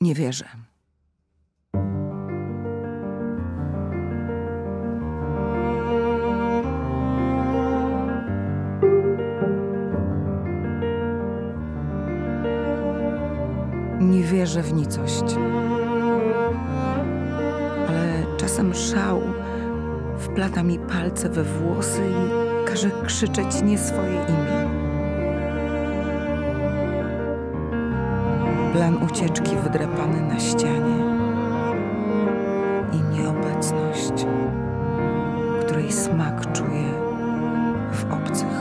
Nie wierzę. Nie wierzę w nicość. Ale czasem szał wplata mi palce we włosy i każe krzyczeć nie swoje imię. Plan ucieczki wydrapany na ścianie i nieobecność, której smak czuję w obcych